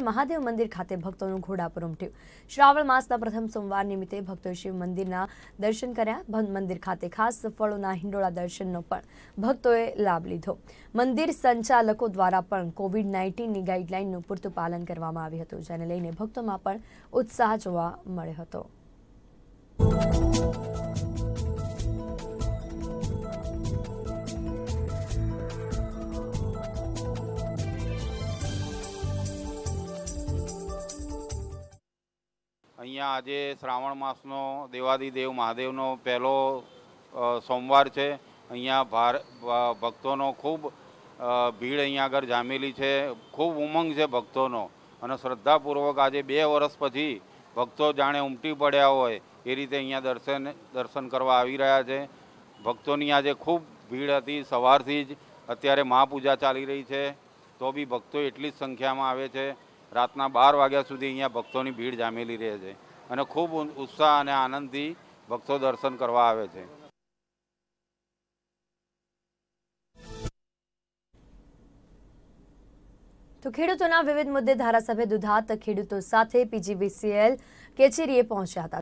મહાદેવ મંદિર ખાતે ભક્તોનું ઘોડાપુર ઉમટ્યું. શ્રાવણ માસના પ્રથમ સોમવાર નિમિત્તે ભક્તોએ શિવ મંદિરના દર્શન કર્યા. મંદિર ખાતે ખાસ ફળોના હિંડોળા દર્શનનો પણ ભક્તોએ લાભ લીધો. મંદિર સંચાલકો દ્વારા પણ કોવિડ નાઇન્ટીનની ગાઈડલાઇનનું પૂરતું પાલન કરવામાં આવ્યું હતું, જેને લઈને ભક્તોમાં પણ ઉત્સાહ જોવા મળ્યો હતો. અહીંયા આજે શ્રાવણ માસનો દેવાદિદેવ મહાદેવનો પહેલો સોમવાર છે. અહીંયા ભાર ભક્તોનો ખૂબ ભીડ અહીંયા આગળ જામેલી છે. ખૂબ ઉમંગ છે ભક્તોનો. અને શ્રદ્ધાપૂર્વક આજે બે વર્ષ પછી ભક્તો જાણે ઉમટી પડ્યા હોય એ રીતે અહીંયા દર્શન દર્શન કરવા આવી રહ્યા છે. ભક્તોની આજે ખૂબ ભીડ હતી સવારથી જ. અત્યારે મહાપૂજા ચાલી રહી છે. તો બી ભક્તો એટલી જ સંખ્યામાં આવે છે. રાતના બાર વાગ્યા સુધી અહીંયા ભક્તોની ભીડ જામેલી રહે છે અને ખૂબ ઉત્સાહ અને આનંદથી ભક્તો દર્શન કરવા આવે છે. તો ખેડૂતોના વિવિધ મુદ્દે ધારાસભ્ય દુધાત ખેડૂતો સાથે પીજીવીસીએલ કચેરીએ પહોંચ્યા હતા.